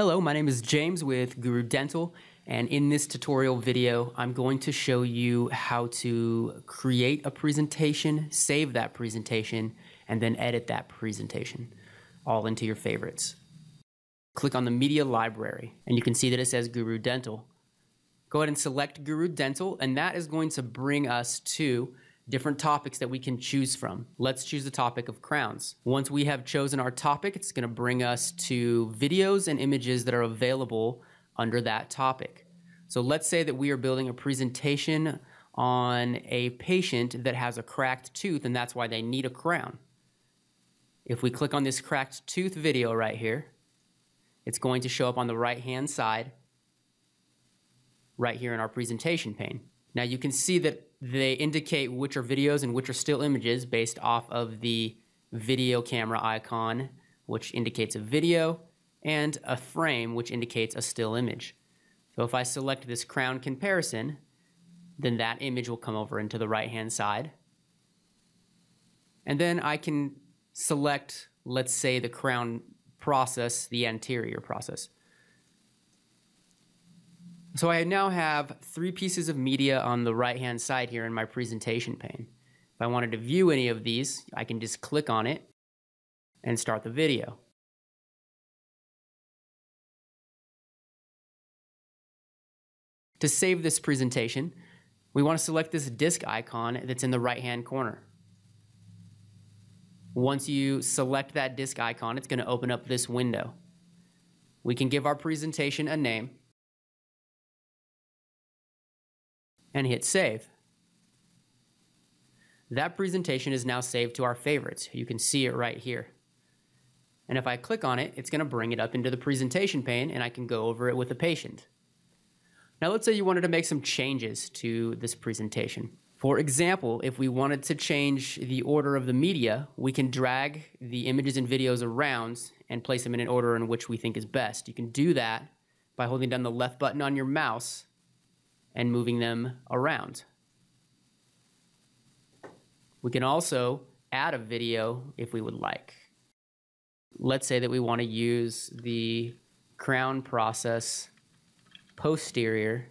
Hello, my name is James with Guru Dental, and in this tutorial video, I'm going to show you how to create a presentation, save that presentation, and then edit that presentation, all into your favorites. Click on the media library, and you can see that it says Guru Dental. Go ahead and select Guru Dental, and that is going to bring us to different topics that we can choose from. Let's choose the topic of crowns. Once we have chosen our topic, it's going to bring us to videos and images that are available under that topic. So let's say that we are building a presentation on a patient that has a cracked tooth and that's why they need a crown. If we click on this cracked tooth video right here, it's going to show up on the right hand side right here in our presentation pane. Now you can see that they indicate which are videos and which are still images based off of the video camera icon, which indicates a video, and a frame, which indicates a still image. So if I select this crown comparison, then that image will come over into the right-hand side. And then I can select, let's say, the crown process, the anterior process. So I now have three pieces of media on the right-hand side here in my presentation pane. If I wanted to view any of these, I can just click on it and start the video. To save this presentation, we want to select this disk icon that's in the right-hand corner. Once you select that disk icon, it's going to open up this window. We can give our presentation a name. And hit save. That presentation is now saved to our favorites. You can see it right here. And if I click on it, it's going to bring it up into the presentation pane and I can go over it with the patient. Now let's say you wanted to make some changes to this presentation. For example, if we wanted to change the order of the media, we can drag the images and videos around and place them in an order in which we think is best. You can do that by holding down the left button on your mouse and moving them around. We can also add a video if we would like. Let's say that we want to use the crown process posterior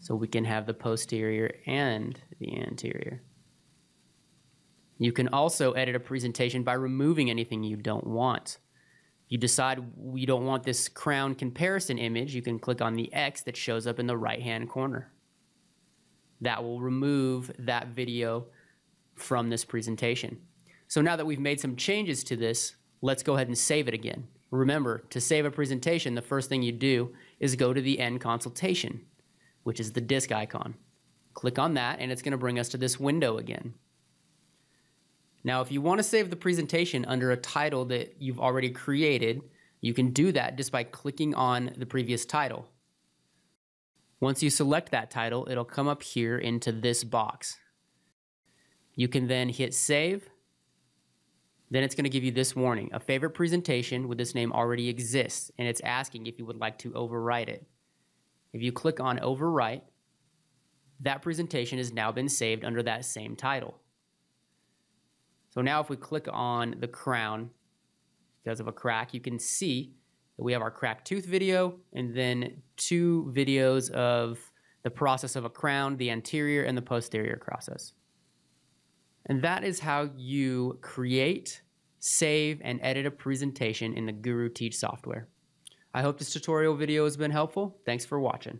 so we can have the posterior and the anterior. You can also edit a presentation by removing anything you don't want you decide you don't want this crown comparison image, you can click on the X that shows up in the right hand corner. That will remove that video from this presentation. So now that we've made some changes to this, let's go ahead and save it again. Remember, to save a presentation, the first thing you do is go to the end consultation, which is the disk icon. Click on that, and it's going to bring us to this window again. Now, if you want to save the presentation under a title that you've already created, you can do that just by clicking on the previous title. Once you select that title, it'll come up here into this box. You can then hit save. Then it's going to give you this warning. A favorite presentation with this name already exists, and it's asking if you would like to overwrite it. If you click on overwrite, that presentation has now been saved under that same title. So now if we click on the crown, because of a crack, you can see that we have our cracked tooth video and then two videos of the process of a crown, the anterior and the posterior process. And that is how you create, save, and edit a presentation in the Guru Teach software. I hope this tutorial video has been helpful. Thanks for watching.